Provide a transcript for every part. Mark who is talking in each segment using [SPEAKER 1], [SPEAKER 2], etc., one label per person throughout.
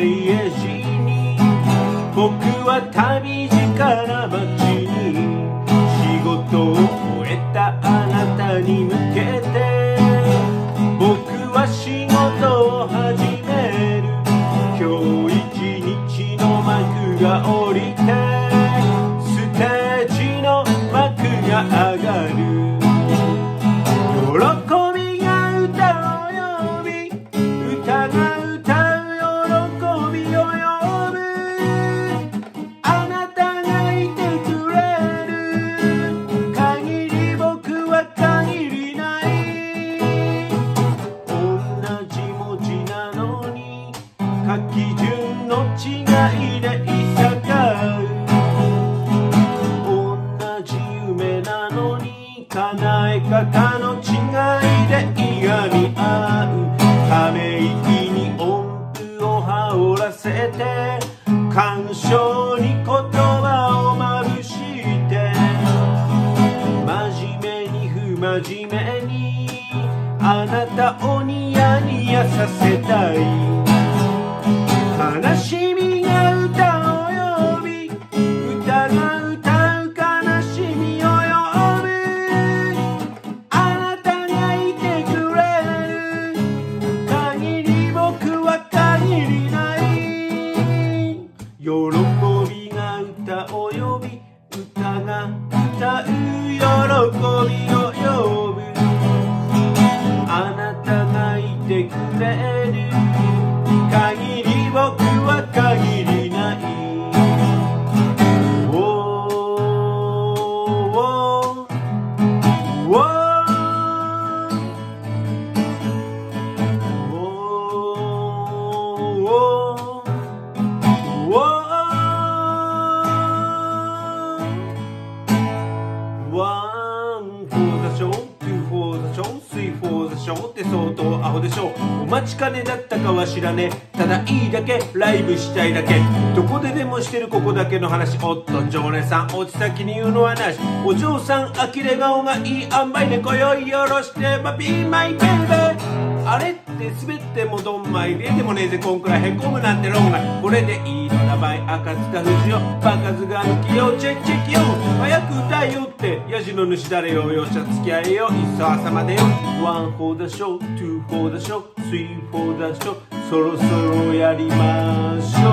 [SPEAKER 1] 家路に僕は旅路から街に仕事を終えたあなたに向けて僕は仕事を始めの違いでいさか同じ夢なのに叶え方の違いでいがみ合う。ため息に音符を羽織らせて感傷喜びが歌を呼び歌が歌う喜びを呼ぶあなたがいてくれる。ー、スリーフォーザショーって相当アホでしょう。お待ちかねだったかは知らねえ。ただいいだけ、ライブしたいだけ。どこででもしてるここだけの話。おっと、常連さん、落ち先に言うのはなし。お嬢さん、呆れ顔がいい塩梅で今宵よろして、ま、be my baby。あれって滑ってもどんまいででもねえぜこんくらいへこむなんて論外これでいいの名前赤塚不二よバカズが抜きよチェッチェキよ早く歌えよってジの主誰よ容赦付き合えよ。いっそ朝までよ。 One for the show two for the show three for the show そろそろやりましょ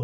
[SPEAKER 1] う。